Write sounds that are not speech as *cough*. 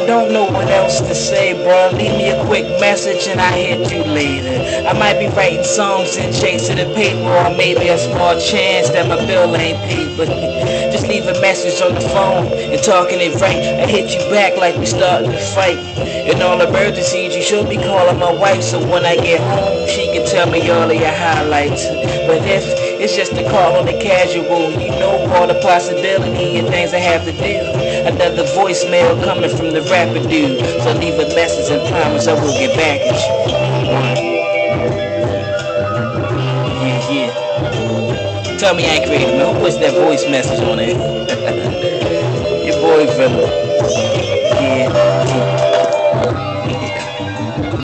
I don't know what else to say, bro. Leave me a quick message and I hit you later. I might be writing songs and chasing the paper, or maybe a small chance that my bill ain't paid. But *laughs* just leave a message on the phone and talking it right. I hit you back like we starting to fight. In all emergencies, you should be calling my wife so when I get home, she can tell me all of your highlights. But if it's just a call on the casual, you know all the possibility and things I have to do. Another voicemail coming from the rapper dude. So leave a message and promise I will get back at you. Yeah, yeah. Tell me I ain't crazy, man. Who puts that voice message on it? *laughs* Your boy, yeah.